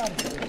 Obrigado.